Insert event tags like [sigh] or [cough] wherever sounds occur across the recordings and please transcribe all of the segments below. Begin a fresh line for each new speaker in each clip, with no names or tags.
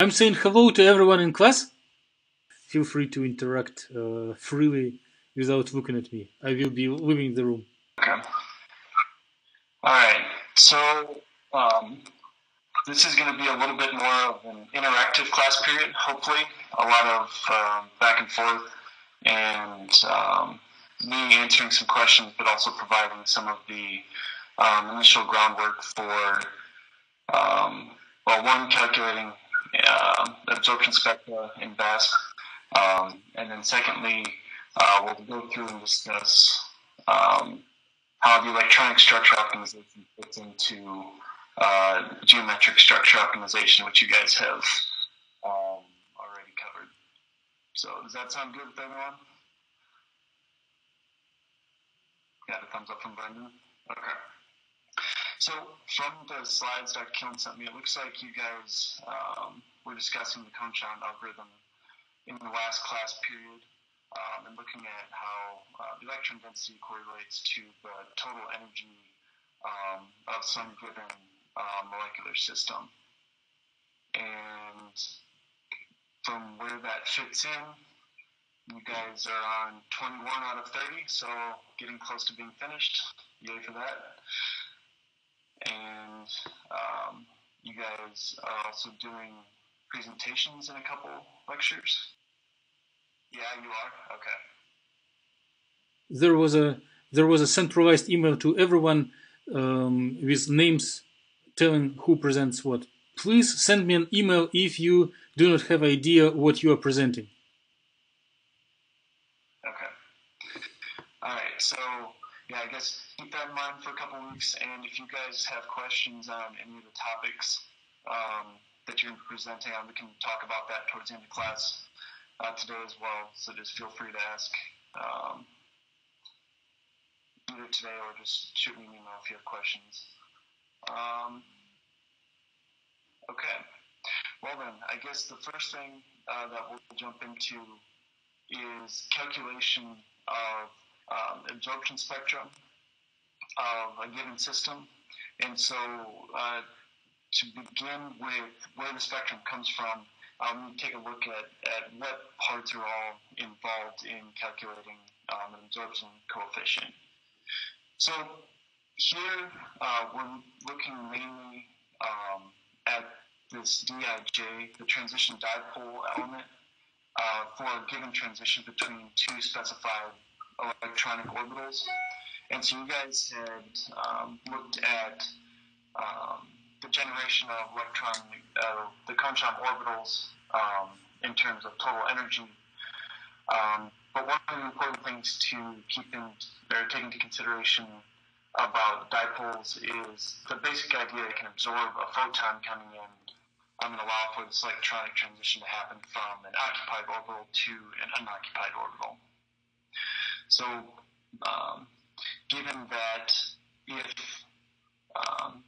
I'm saying hello to everyone in class. Feel free to interact uh, freely without looking at me. I will be leaving the room.
Okay. All right. So um, this is going to be a little bit more of an interactive class period. Hopefully, a lot of um, back and forth, and um, me answering some questions, but also providing some of the um, initial groundwork for um, well, one calculating absorption spectra in VASP, um, and then secondly, uh, we'll go through and discuss um, how the electronic structure optimization fits into uh, geometric structure optimization, which you guys have um, already covered. So does that sound good with everyone? Got a thumbs up from Brendan? Okay. So from the slides Dr. Kilin sent me, it looks like you guys um, were discussing the Kohn-Sham algorithm in the last class period um, and looking at how uh, electron density correlates to the total energy um, of some given uh, molecular system. And from where that fits in, you guys are on 21 out of 30, so getting close to being finished. Yay for that. And um, you guys are also doing presentations in a couple lectures. Yeah, you are. Okay.
There was a there was a centralized email to everyone um, with names telling who presents what. Please send me an email if you do not have idea what you are presenting.
Okay. All right. So yeah, I guess keep that in mind for a couple weeks. And if you guys have questions on any of the topics um, that you're presenting on, we can talk about that towards the end of class uh, today as well. So just feel free to ask um, either today or just shoot me an email if you have questions. Um, okay. Well then, I guess the first thing uh, that we'll jump into is calculation of um, absorption spectrum of a given system. And so uh, to begin with where the spectrum comes from, um, take a look at, at what parts are all involved in calculating um, an absorption coefficient. So here uh, we're looking mainly um, at this Dij, the transition dipole element, uh, for a given transition between two specified electronic orbitals. And so you guys had um, looked at um, the generation of electron, uh, the Kohn-Sham orbitals um, in terms of total energy. Um, but one of the important things to keep in or take into consideration about dipoles is the basic idea it can absorb a photon coming in um, and allow for this electronic transition to happen from an occupied orbital to an unoccupied orbital. So, um, given that if um,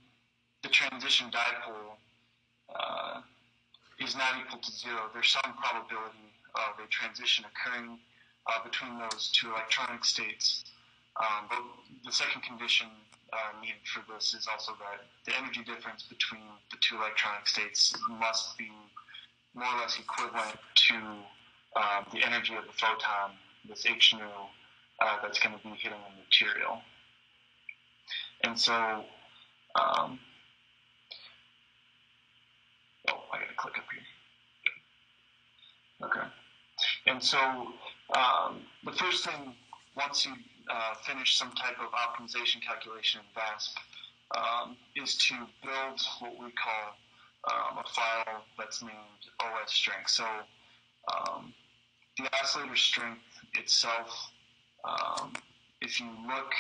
transition dipole uh, is not equal to zero, there's some probability of a transition occurring uh, between those two electronic states. Um, but the second condition uh, needed for this is also that the energy difference between the two electronic states must be more or less equivalent to uh, the energy of the photon, this h nu, uh, that's going to be hitting the material. And so um, I got to click up here. Okay. And so um, the first thing, once you uh, finish some type of optimization calculation in VASP, um, is to build what we call um, a file that's named OS strength. So um, the oscillator strength itself, um, if you look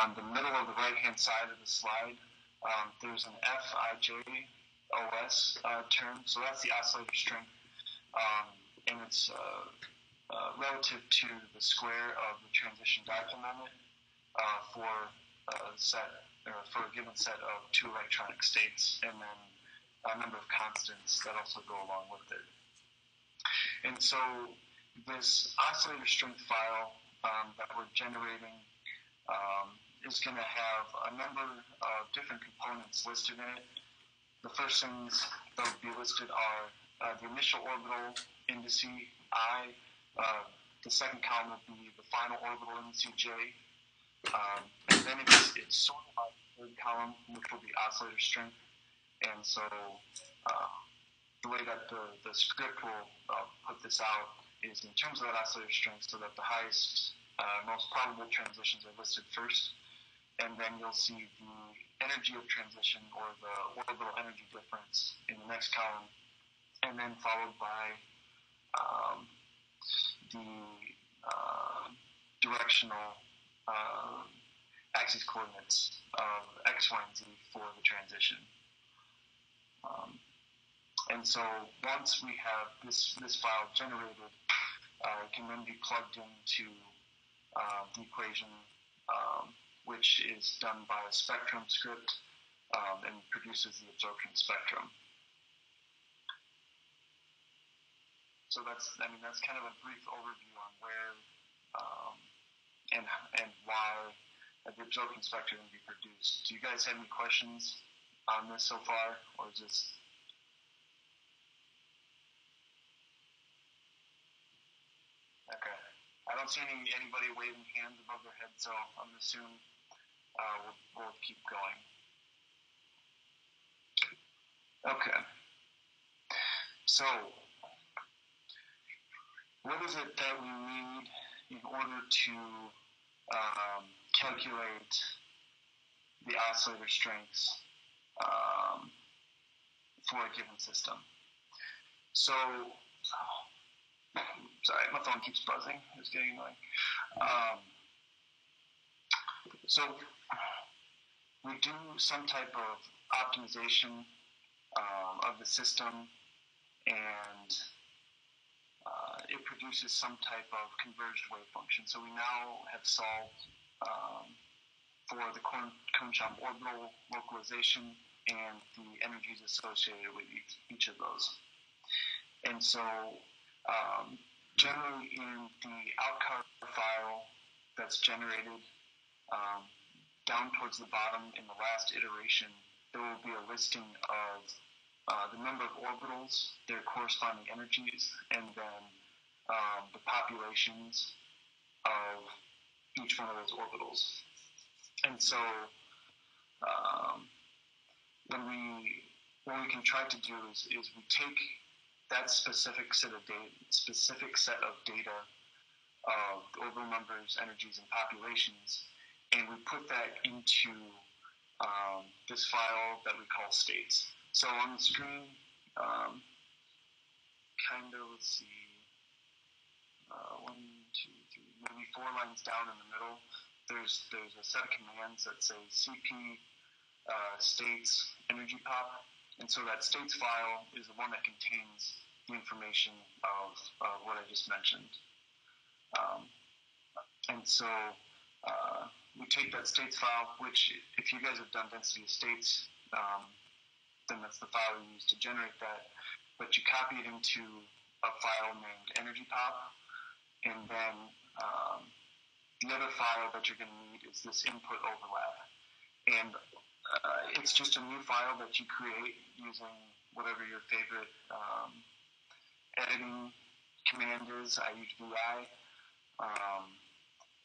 on the middle of the right hand side of the slide, um, there's an FIJOS uh, term, so that's the oscillator strength, um, and it's uh, uh, relative to the square of the transition dipole moment uh, for a set or for a given set of two electronic states, and then a number of constants that also go along with it. And so this oscillator strength file um, that we're generating um, is going to have a number of different components listed in it. The first things that will be listed are uh, the initial orbital indice I, uh, the second column will be the final orbital indice J, um, and then it's, it's sorted by the third column, which will be oscillator strength. And so uh, the way that the, the script will uh, put this out is in terms of that oscillator strength, so that the highest, uh, most probable transitions are listed first, and then you'll see the energy of transition or the orbital energy difference in the next column, and then followed by um, the uh, directional uh, axis coordinates of x, y, and z for the transition. Um, and so once we have this, this file generated, uh, it can then be plugged into uh, the equation, um, which is done by a spectrum script um, and produces the absorption spectrum. So that's, I mean, that's kind of a brief overview on where um, and and why the absorption spectrum can be produced. Do you guys have any questions on this so far, or this? Okay, I don't see any anybody waving hands above their head, so I'm assume uh, we'll, we'll keep going. Okay. So what is it that we need in order to um, calculate the oscillator strengths um, for a given system? So, sorry, my phone keeps buzzing. It's getting annoying. Um, so, we do some type of optimization um, of the system and uh, it produces some type of converged wave function. So we now have solved um, for the Kohn-Sham orbital localization and the energies associated with each, each of those. And so um, generally in the OUTCAR file that's generated um, down towards the bottom in the last iteration, there will be a listing of uh, the number of orbitals, their corresponding energies, and then um, the populations of each one of those orbitals. And so um, when we what we can try to do is, is we take that specific set of data, specific set of data of orbital numbers, energies, and populations, and we put that into um, this file that we call states. So on the screen, um, kind of, let's see, uh, one, two, three, maybe four lines down in the middle, there's there's a set of commands that say CP uh, states energy pop, and so that states file is the one that contains the information of uh, what I just mentioned. Um, and so uh, we take that states file, which if you guys have done density of states, um, then that's the file you use to generate that. But you copy it into a file named energy EnergyPop, and then um, the other file that you're going to need is this input overlap. And uh, it's just a new file that you create using whatever your favorite um, editing command is. I use VI. Um,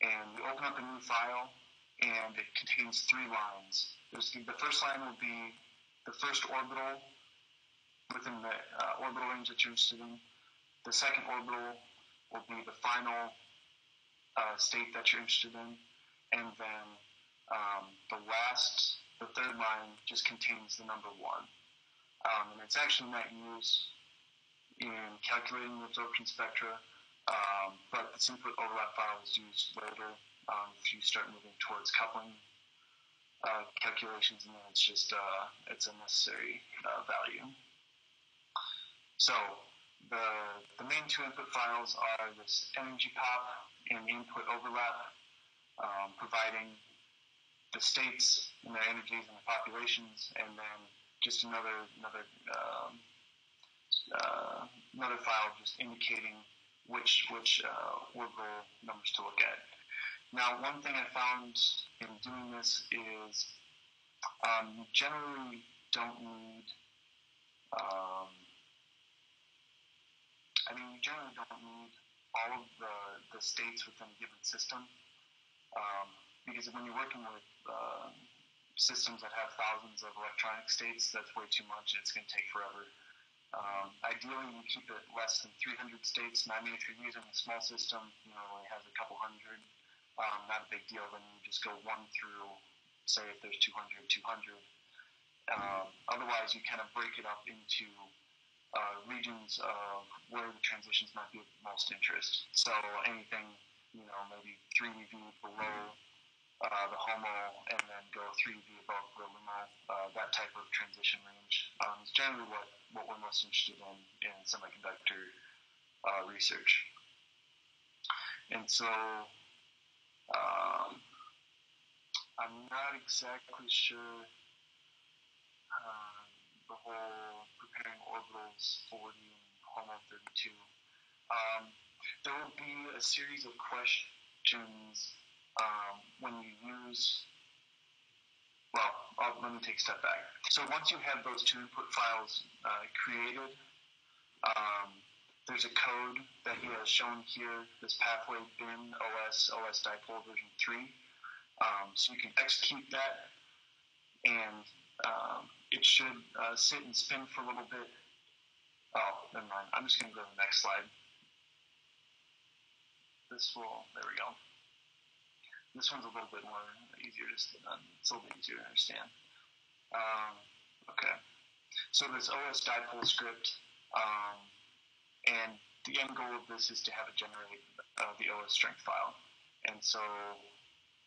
and you open up a new file, and it contains three lines. There's the, first line will be the first orbital within the uh, orbital range that you're interested in. The second orbital will be the final uh, state that you're interested in. And then um, the last, the third line just contains the number one. Um, and it's actually not used in calculating the absorption spectra, um, but the input overlap file is used later um, if you start moving towards coupling uh, calculations, and then it's just uh, it's a necessary uh, value. So the the main two input files are this energy pop and the input overlap, um, providing the states and their energies and the populations, and then just another another um, uh, another file just indicating which which uh, orbital numbers to look at. Now, one thing I found in doing this is um, you generally don't need Um, I mean, you generally don't need all of the, the states within a given system um, because when you're working with uh, systems that have thousands of electronic states, that's way too much. It's going to take forever. Um, ideally, you keep it less than 300 states. And I mean, if you're using a small system, you know, only has a couple hundred, um, not a big deal. Then you just go one through, say, if there's 200, 200. Um, otherwise, you kind of break it up into uh, regions of where the transitions might be of most interest. So anything, you know, maybe 3 V below uh, the HOMO and then go 3 V above the LUMO, uh, that type of transition range um, is generally what, what we're most interested in in semiconductor uh, research. And so um, I'm not exactly sure uh, the whole preparing orbitals 40 and HOMO 32. Um, there will be a series of questions um, when you use. Well, I'll, let me take a step back. So once you have those two input files uh, created, um, there's a code that he has shown here, this pathway bin OS OS dipole version 3. Um, so you can execute that and um, it should uh, sit and spin for a little bit. Oh, never mind. I'm just going to go to the next slide. This will, there we go. This one's a little bit more easier to, uh, it's a little bit easier to understand. Um, okay. So this OS dipole script, um, and the end goal of this is to have it generate uh, the OS strength file. And so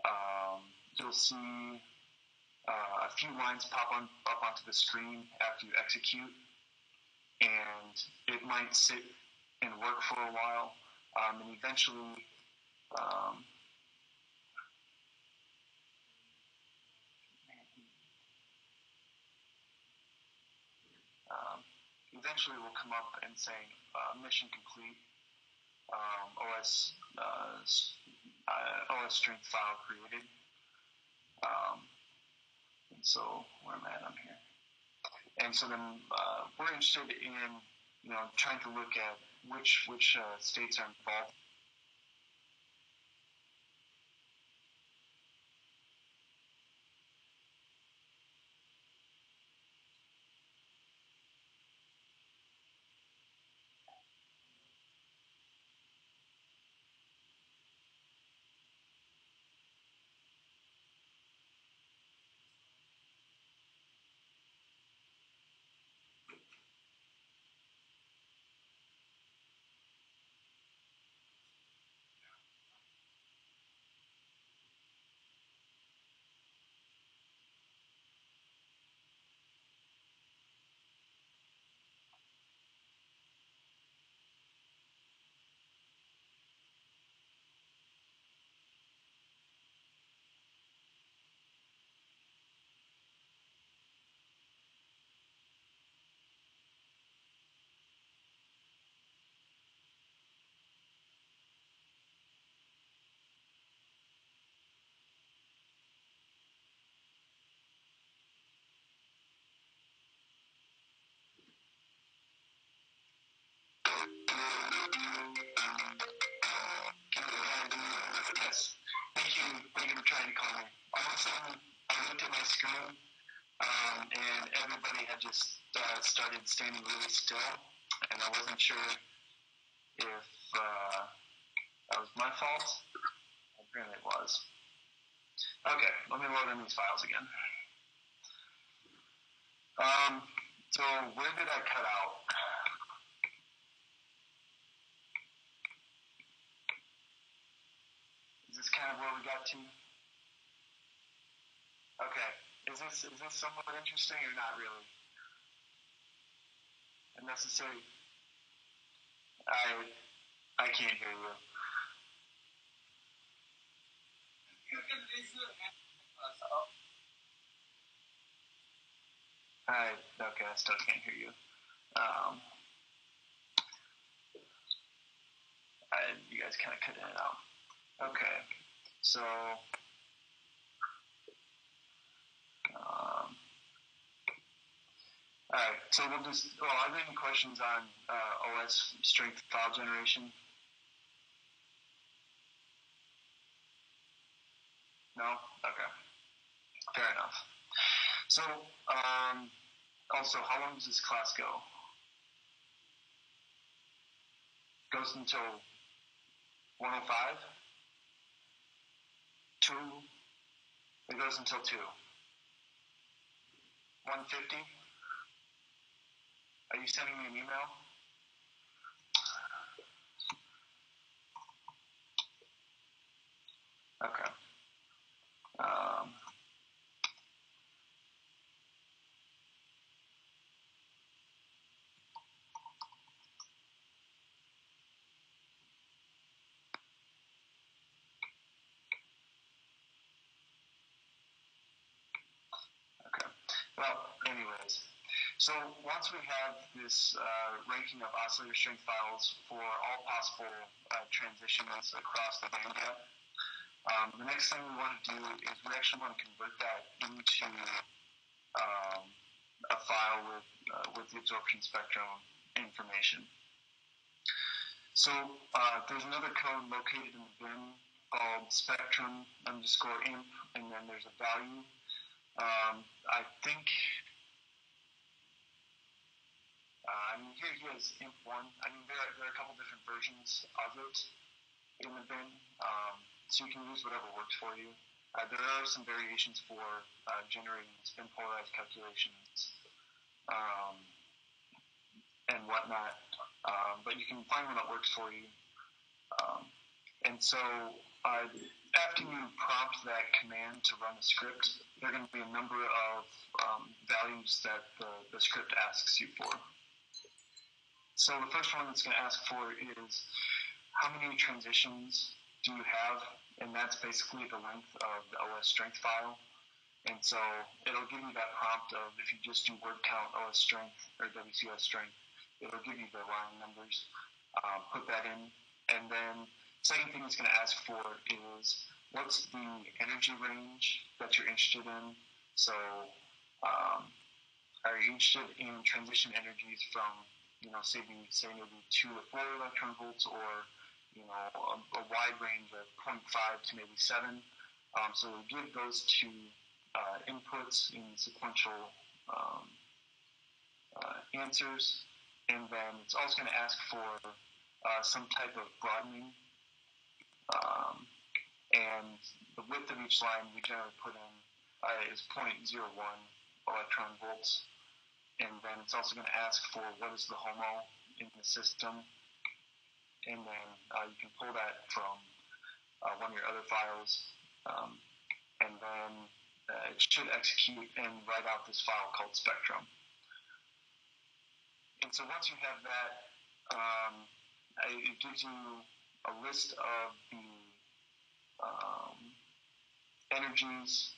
um, you'll see uh, a few lines pop on, up onto the screen after you execute, and it might sit and work for a while, um, and eventually. Um, um, eventually will come up and say uh, mission complete, um, OS uh, uh, OS strength file created. Um, and so where am I at on here? And so then uh, we're interested in you know trying to look at which which uh, states are involved Yes. Thank you. You to call me. I looked at my screen, and everybody had just started standing really still, and I wasn't sure if that was my fault. Apparently, it was. Okay, let me load in these files again. Um, so where did I cut out? Is this kind of where we Okay. Is this is this somewhat interesting or not really? Unnecessary. I I can't hear you. Oh. I okay. I still can't hear you. Um, I, you guys kind of cut in and out. Okay, so um, All right, so we'll just. Well, are there any questions on uh, OS strength file generation? No. Okay. Fair enough. So, um, also, how long does this class go? Goes until 105? 2? It goes until 2. 150? Are you sending me an email? Okay. Um, okay. Well, anyways. So once we have this uh, ranking of oscillator strength files for all possible uh, transitions across the band gap, um, the next thing we want to do is we actually want to convert that into um, a file with uh, with the absorption spectrum information. So uh, there's another code located in the bin called spectrum underscore imp, and then there's a value. Um, I think uh, I mean, here he has IMP1. I mean, there are, there are a couple different versions of it in the bin, um, so you can use whatever works for you. Uh, there are some variations for uh, generating spin polarized calculations um, and whatnot, um, but you can find one that works for you. Um, and so uh, after you prompt that command to run the script, there are going to be a number of um, values that the, the script asks you for. So the first one it's going to ask for is how many transitions do you have? And that's basically the length of the OS strength file. And so it'll give you that prompt of if you just do word count OS strength or WCS strength, it'll give you the line numbers. Um, put that in. And then second thing it's going to ask for is what's the energy range that you're interested in? So um, are you interested in transition energies from you know, say, be, say maybe two to four electron volts or, you know, a, a wide range of 0.5 to maybe seven. Um, so we give those two uh, inputs in sequential um, uh, answers, and then it's also going to ask for uh, some type of broadening. Um, and the width of each line we generally put in uh, is 0.01 electron volts and then it's also going to ask for what is the HOMO in the system, and then uh, you can pull that from uh, one of your other files, um, and then uh, it should execute and write out this file called Spectrum. And so once you have that, um, it gives you a list of the um, energies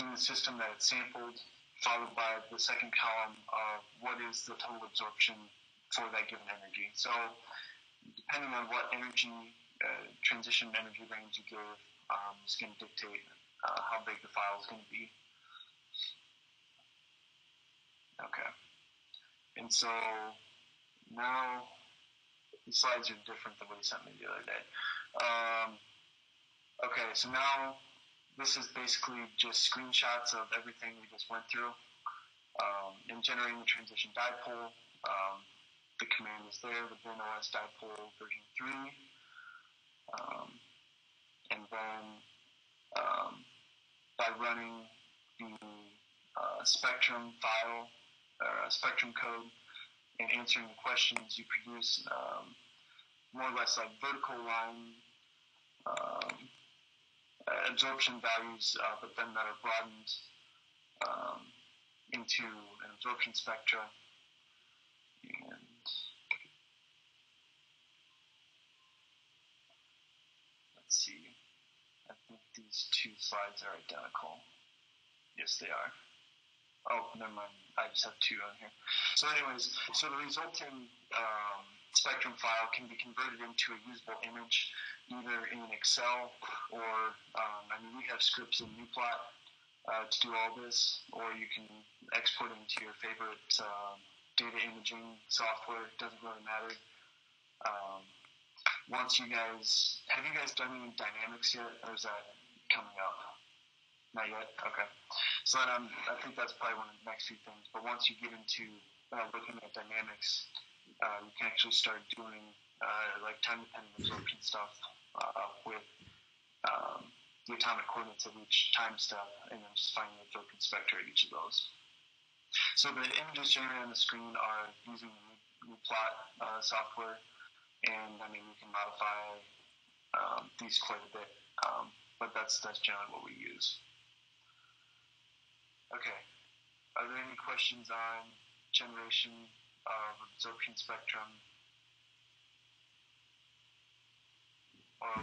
in the system that it sampled followed by the second column of what is the total absorption for that given energy. So depending on what energy, uh, transition energy range you give, um, going to dictate uh, how big the file is going to be. Okay. And so now these slides are different than what he sent me the other day. Um, okay, so now this is basically just screenshots of everything we just went through. Um, in generating the transition dipole, um, the command is there, the BinOS dipole version 3. Um, and then um, by running the uh, spectrum file, uh, spectrum code, and answering the questions, you produce um, more or less like vertical line um, absorption values, uh, but then that are broadened um, into an absorption spectra. And let's see, I think these two slides are identical. Yes, they are. Oh, never mind. I just have two on here. So, anyways, so the resulting um, spectrum file can be converted into a usable image either in Excel or, um, I mean, we have scripts in gnuplot uh, to do all this, or you can export it into your favorite uh, data imaging software. It doesn't really matter. Um, once you guys, have you guys done any dynamics yet, or is that coming up? Not yet. Okay. So then I'm, I think that's probably one of the next few things. But once you get into uh, looking at dynamics, uh, you can actually start doing uh, like time-dependent absorption stuff uh, with um, the atomic coordinates of each time step, and then just finding the absorption spectra at each of those. So the images generated on the screen are using plot uh, software, and I mean we can modify um, these quite a bit, um, but that's that's generally what we use. Okay, are there any questions on generation of absorption spectrum? Or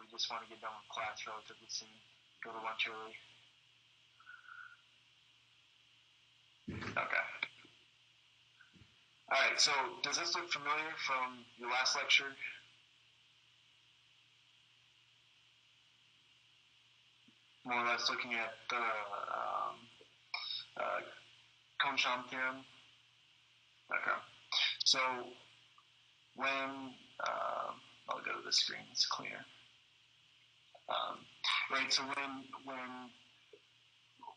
we just want to get done with class relatively soon, go to lunch early? Okay. All right, so does this look familiar from your last lecture? More or less looking at the um, uh, Kohn-Sham theorem. Okay. So when uh, I'll go to the screen, it's clear. Um, right. So when when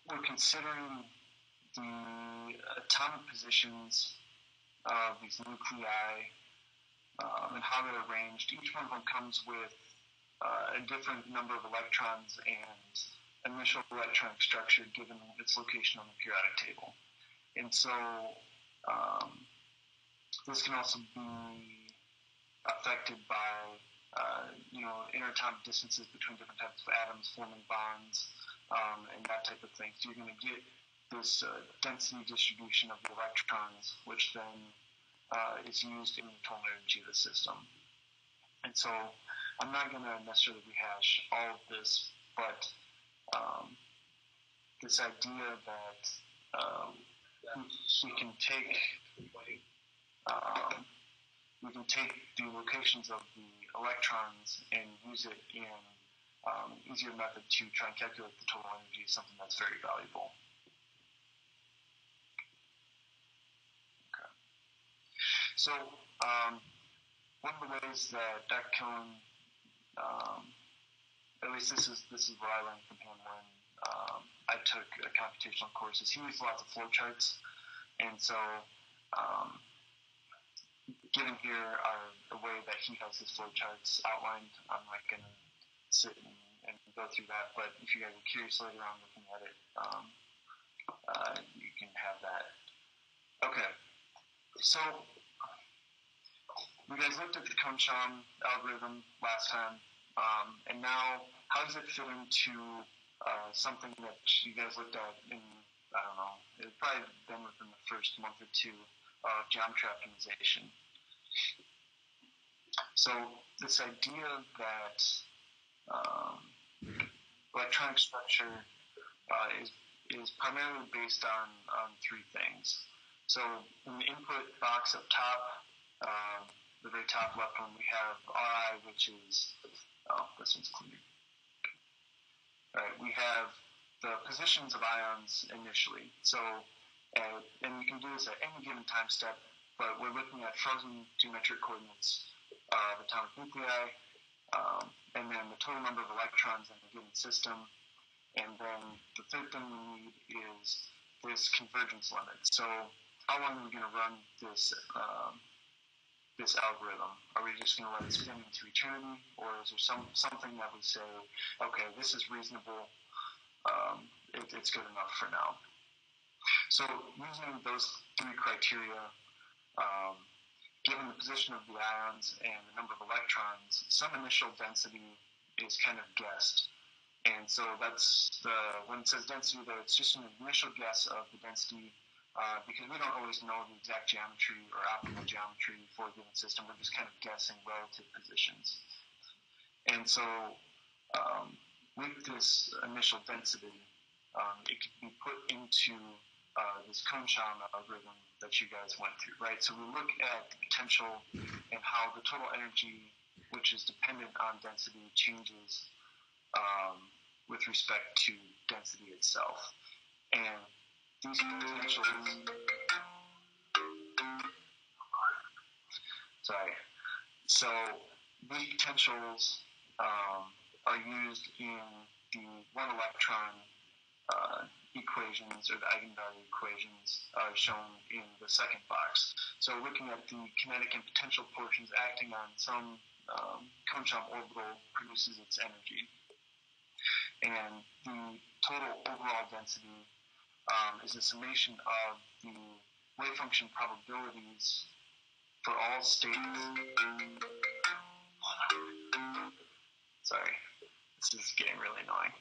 we're considering the atomic positions of these nuclei um, and how they're arranged, each one of them comes with uh, a different number of electrons and initial electronic structure given its location on the periodic table. And so um, this can also be affected by uh, you know interatomic distances between different types of atoms forming bonds um, and that type of thing. So you're going to get this uh, density distribution of the electrons, which then uh, is used in the total energy of the system. And so I'm not going to necessarily rehash all of this, but um, this idea that um, we can take um, we can take the locations of the electrons and use it in um, easier method to try and calculate the total energy is something that's very valuable. Okay. So um, one of the ways that Dr. Cohen, um, at least this is this is what I learned from him when um, I took a computational course, is he used lots of flowcharts and so, um, given here are the way that he has his flowcharts outlined, I'm not going to sit and, and, go through that. But if you guys are curious later on looking at it, um, uh, you can have that. Okay, so you guys looked at the Kohn-Sham algorithm last time, um, and now how does it fit into uh, something that you guys looked at in I don't know, it probably been within the first month or two of geometry optimization. So this idea that um, electronic structure uh, is is primarily based on, on three things. So in the input box up top, um, the very top left one, we have Ri, which is, oh, this one's clear. All right, we have the positions of ions initially. So, uh, and you can do this at any given time step, but we're looking at frozen geometric coordinates of atomic nuclei, um, and then the total number of electrons in a given system. And then the third thing we need is this convergence limit. So, how long are we going to run this um, this algorithm? Are we just going to let it spin into eternity, or is there some something that we say, okay, this is reasonable? um, it, it's good enough for now. So using those three criteria, um, given the position of the ions and the number of electrons, some initial density is kind of guessed. And so that's the, when it says density though, it's just an initial guess of the density uh, because we don't always know the exact geometry or optimal geometry for a given system. We're just kind of guessing relative positions. And so um, with this initial density, um, it can be put into uh, this Kohn-Sham algorithm that you guys went through, right? So we look at the potential and how the total energy, which is dependent on density, changes um, with respect to density itself. And these potentials, sorry, so these potentials um, are used in the one electron uh, equations or the eigenvalue equations are shown in the second box. So looking at the kinetic and potential portions acting on some um, orbital produces its energy. And the total overall density um, is a summation of the wave function probabilities for all states. Sorry, this is getting really annoying.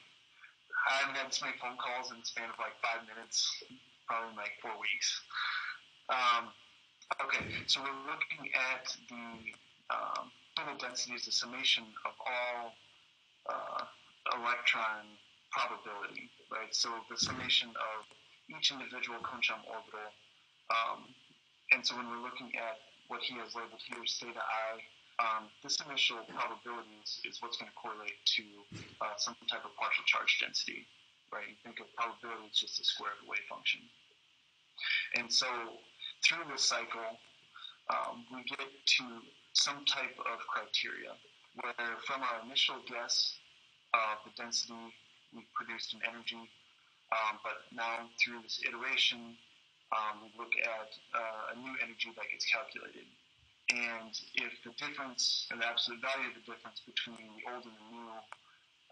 I haven't had this many phone calls in the span of like five minutes, probably in like four weeks. Um, okay, so we're looking at the um, total density is the summation of all uh, electron probability, right? So the summation of each individual Kohn-Sham orbital. Um, and so when we're looking at what he has labeled here, theta i, um, this initial probability is, is what's going to correlate to uh, some type of partial charge density, right? You think of probability as just the square of the wave function. And so through this cycle, um, we get to some type of criteria where from our initial guess of the density we produced an energy, um, but now through this iteration, um, we look at uh, a new energy that gets calculated. And if the difference the absolute value of the difference between the old and the new,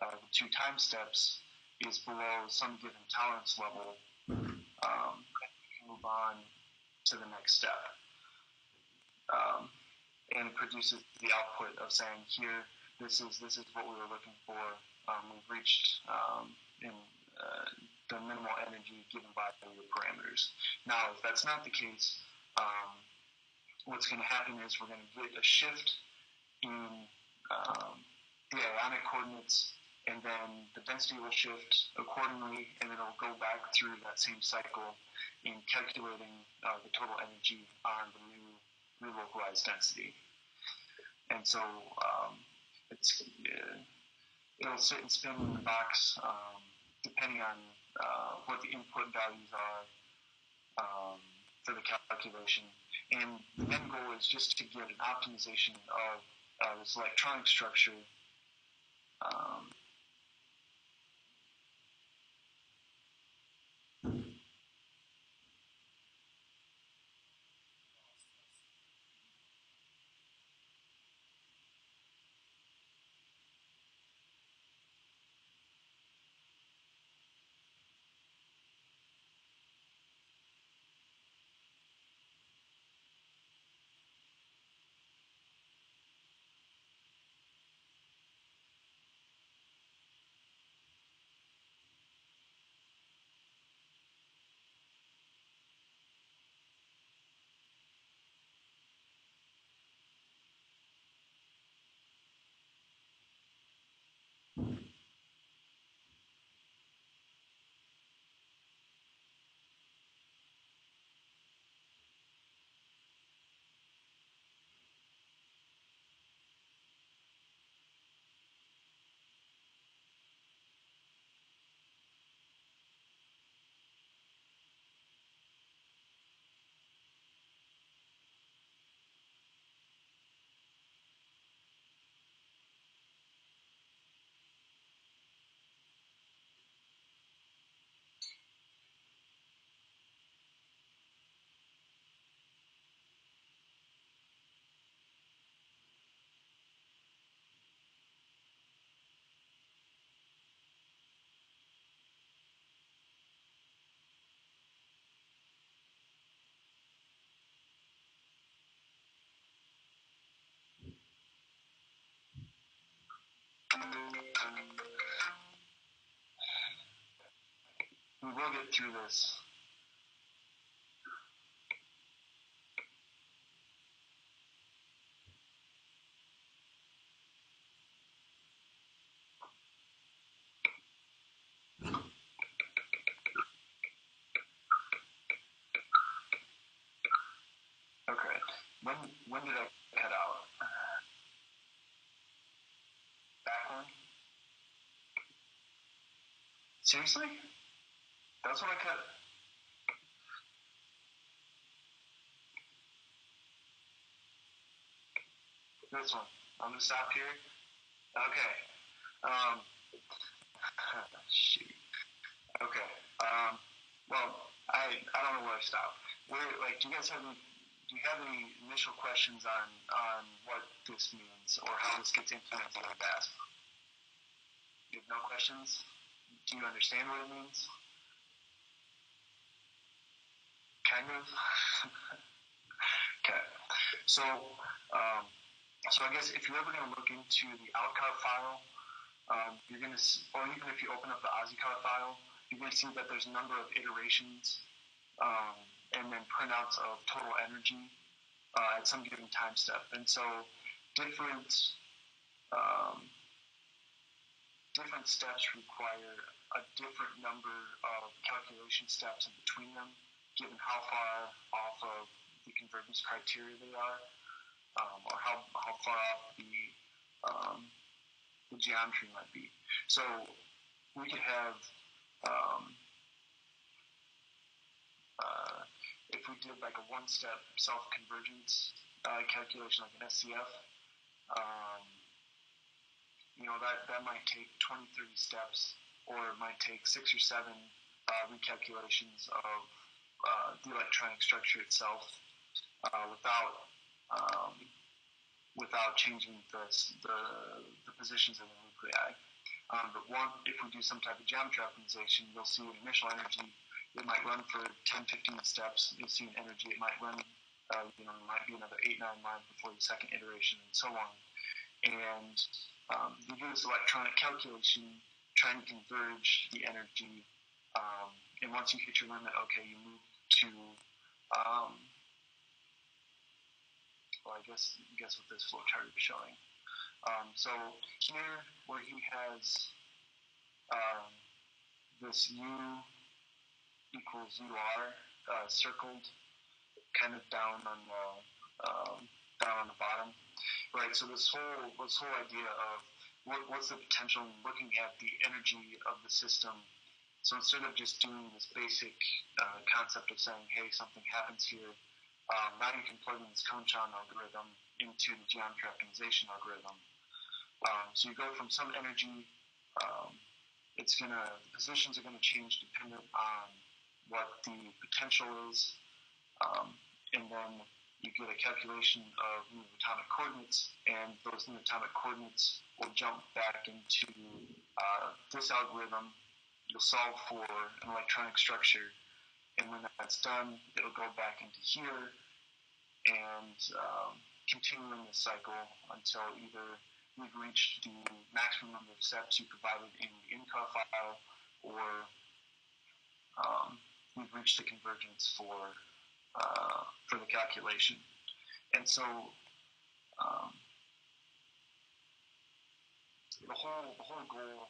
uh, the two time steps, is below some given tolerance level, um, we can move on to the next step. Um, and it produces the output of saying, here, this is this is what we were looking for. Um, we've reached um, in uh, the minimal energy given by the parameters. Now, if that's not the case, um, what's going to happen is we're going to get a shift in um, the ionic coordinates, and then the density will shift accordingly, and then it'll go back through that same cycle in calculating uh, the total energy on the new relocalized density. And so um, it's uh, it'll sit and spin in the box um, depending on uh, what the input values are um, for the calculation. And the end goal is just to get an optimization of uh, this electronic structure um, We will get through this. Okay. When when did I cut out? Back one? Seriously? That's what I cut. This one. I'm gonna stop here. Okay. Um, [laughs] shoot. Okay. Um, well, I I don't know where I stopped. Where like, do you guys have any? Do you have any initial questions on on what this means or how this gets implemented in VASP? You have no questions. Do you understand what it means? Kind of. okay. So. Um, so I guess if you're ever going to look into the OUTCAR file, um, you're going to, or even if you open up the OSZICAR file, you're going to see that there's a number of iterations um, and then printouts of total energy uh, at some given time step. And so different um, different steps require a different number of calculation steps in between them, given how far off of the convergence criteria they are um, or how, how far off the, um, the geometry might be. So we could have, um, uh, if we did like a one-step self-convergence uh, calculation, like an SCF, um, you know, that, that might take 20, 30 steps, or it might take six or seven uh, recalculations of uh, the electronic structure itself uh, without um, without changing the, the, the, positions of the nuclei. Um, but one, if we do some type of geometry optimization, you'll see an initial energy. It might run for 10, 15 steps. You'll see an energy. It might run, uh, you know, it might be another eight, nine lines before the second iteration, and so on. And um, you do this electronic calculation, trying to converge the energy. Um, and once you hit your limit, okay, you move to um, well, I guess guess what this flowchart is showing. Um, so here, where he has um, this u equals ur uh, circled, kind of down on the um, down on the bottom, right? So this whole this whole idea of what, what's the potential looking at the energy of the system. So instead of just doing this basic uh, concept of saying, hey, something happens here, um, now you can plug in this Kohn-Sham algorithm into the geometry optimization algorithm. Um, so you go from some energy, um, it's gonna the positions are gonna change dependent on what the potential is, um, and then you get a calculation of new atomic coordinates, and those new atomic coordinates will jump back into uh, this algorithm. You'll solve for an electronic structure and when that's done, it'll go back into here and um, continuing the cycle until either we've reached the maximum number of steps you provided in the INCAR file or um, we've reached the convergence for uh, for the calculation. And so um, the whole the whole goal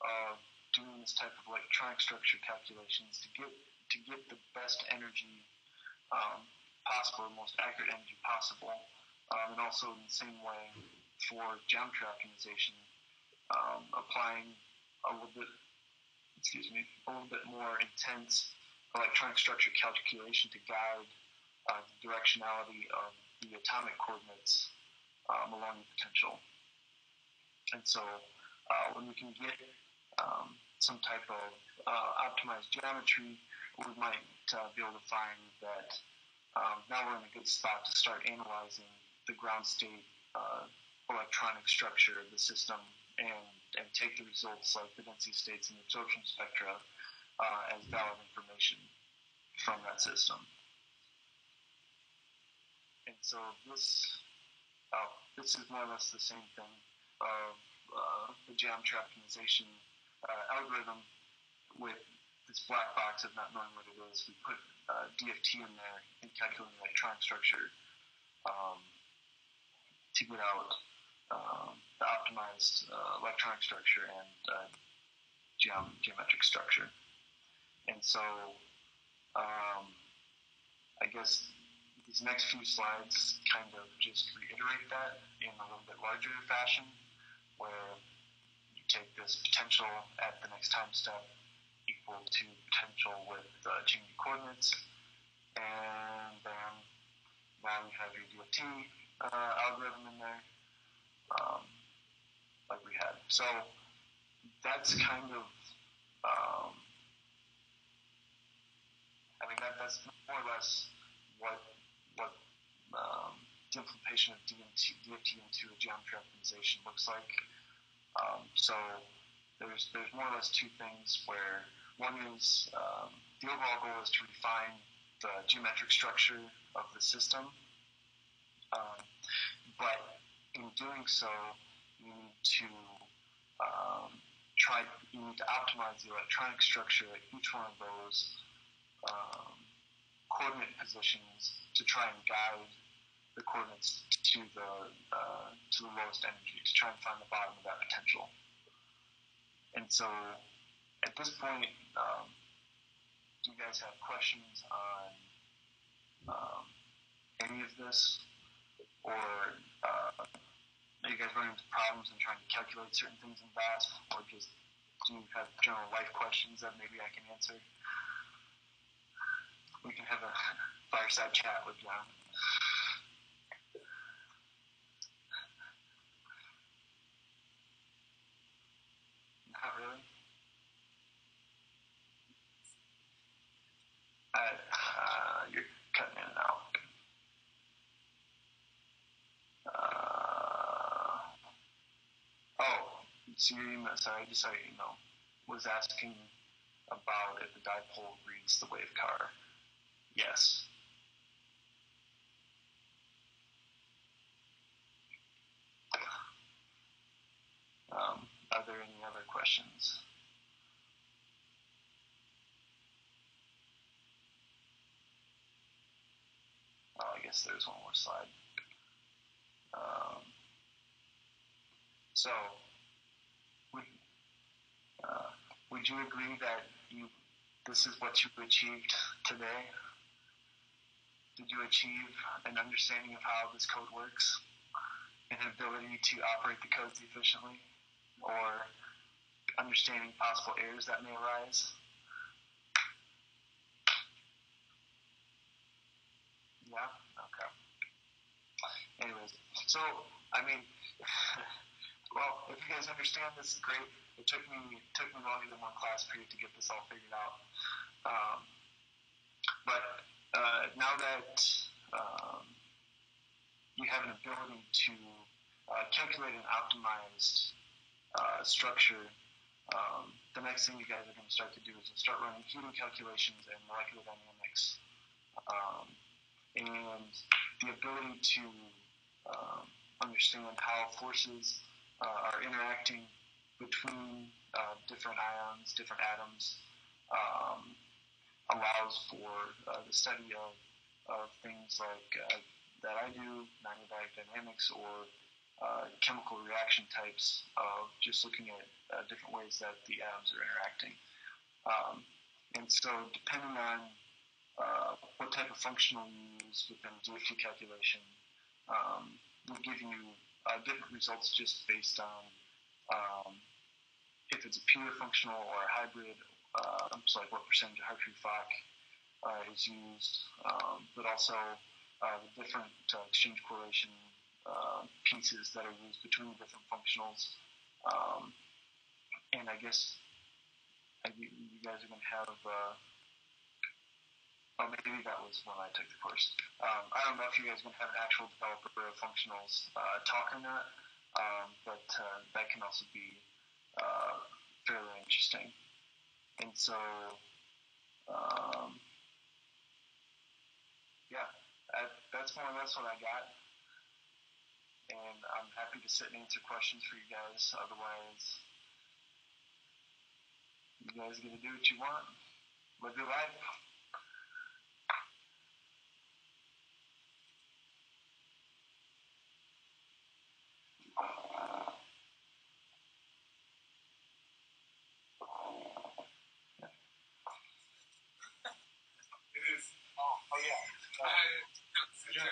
of doing this type of electronic structure calculations to get to get the best energy um, possible, the most accurate energy possible, um, and also in the same way for geometry optimization, um, applying a little bit, excuse me, a little bit more intense electronic structure calculation to guide uh, the directionality of the atomic coordinates um, along the potential. And so uh, when we can get um, some type of uh, optimized geometry, we might uh, be able to find that um, now we're in a good spot to start analyzing the ground state uh, electronic structure of the system and, and take the results like the density states and absorption spectra uh, as valid information from that system. And so this uh, this is more or less the same thing of uh, the geometry optimization uh, algorithm with this black box of not knowing what it is. We put uh, DFT in there and calculating electronic structure um, to get out um, the optimized uh, electronic structure and uh, geom- geometric structure. And so um, I guess these next few slides kind of just reiterate that in a little bit larger fashion, where take this potential at the next time step equal to potential with uh, changing coordinates. And then now you have your DFT uh, algorithm in there, um, like we had. So that's kind of, um, I mean, that, that's more or less what what um, the implementation of DMT, DFT into a geometry optimization looks like. Um, so there's there's more or less two things where one is um, the overall goal is to refine the geometric structure of the system, um, but in doing so, you need to um, try you need to optimize the electronic structure at each one of those um, coordinate positions to try and guide the coordinates to the uh, to the lowest energy to try and find the bottom of that potential. And so, at this point, um, do you guys have questions on um, any of this, or uh, are you guys running into problems and trying to calculate certain things in VASP, or just do you have general life questions that maybe I can answer? We can have a [laughs] fireside chat with Jon. Not really. Uh, uh, you're cutting in and out. Uh, so your sorry, I just saw your email, was asking about if the dipole reads the WAVECAR. Yes. Um, are there any other questions? Oh, I guess there's one more slide. Um, so, would, uh, would you agree that you this is what you've achieved today? Did you achieve an understanding of how this code works, an ability to operate the codes efficiently? or understanding possible errors that may arise. Yeah? Okay. Anyways, so, I mean, [laughs] guys understand this, is great. It took me it took me longer than one class period to get this all figured out. Um, but uh, now that um, you have an ability to uh, calculate an optimized uh, structure, um, the next thing you guys are going to start to do is start running heating calculations and molecular dynamics. Um, and the ability to um, understand how forces uh, are interacting between uh, different ions, different atoms, um, allows for uh, the study of, of things like uh, that I do, nonadiabatic dynamics, or uh, chemical reaction types of just looking at different ways that the atoms are interacting. Um, and so, depending on uh, what type of functional you use within DFT calculation, um, will give you uh, different results just based on um, if it's a pure functional or a hybrid, uh, so like what percentage of Hartree-Fock uh, is used, um, but also the different exchange correlation uh, pieces that are used between the different functionals. Um, and I guess uh, you, guys are going to have, uh, oh, maybe that was when I took the course. Um, I don't know if you guys to have an actual developer of functionals uh, talk or not, um, but uh, that can also be uh, fairly interesting. And so, um, yeah, that, that's more or less what I got and I'm happy to sit and answer questions for you guys. Otherwise, you guys are going to do what you want. Live your life.
It is. Oh, oh yeah. Uh, yeah.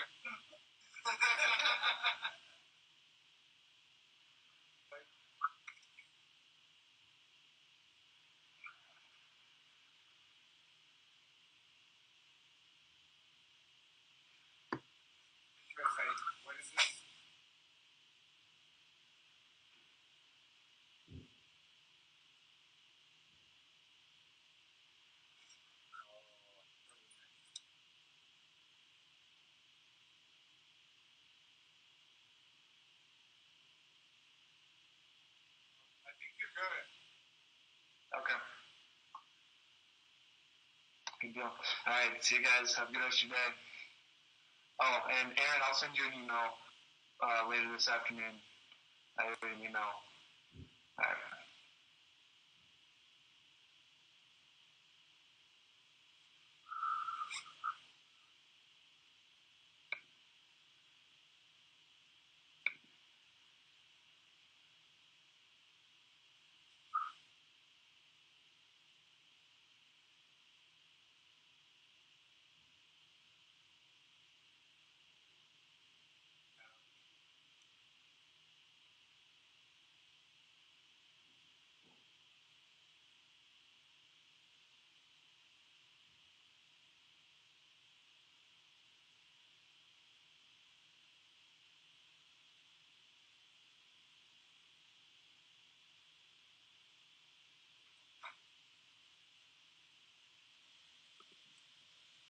What is this? I think you're good.
Okay. Good deal. All right. See you guys. Have a good rest of your day. Oh, and Aaron, I'll send you an email uh, later this afternoon. I have an email. All right.